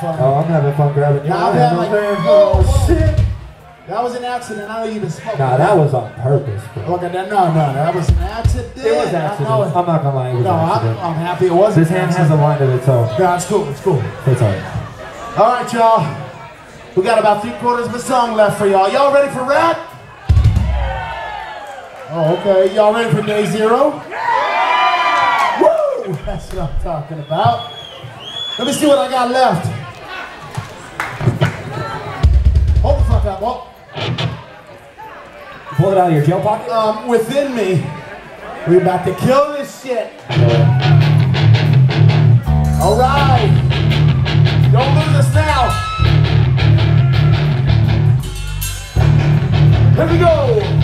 fun. Oh, I'm having fun grabbing you. Nah, I'm having- Man, oh, oh, shit. That was an accident. I you just spoke. Nah, that was on purpose, bro. Okay, that, no, no, that was an accident. It was I accident. I'm not gonna lie, it was No, I'm. I'm happy it wasn't. This hand has a line of its own. Yeah, it's cool. It's cool. It's alright. All right, y'all. We got about three quarters of a song left for y'all. Y'all ready for rap? Oh, okay. Y'all ready for day zero? Yeah! Woo! That's what I'm talking about. Let me see what I got left. Hold the fuck up. Oh, Pull it out of your jail pocket? um, within me, we're about to kill this shit. All right. Don't lose us now. Here we go.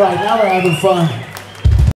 All right, now we're having fun.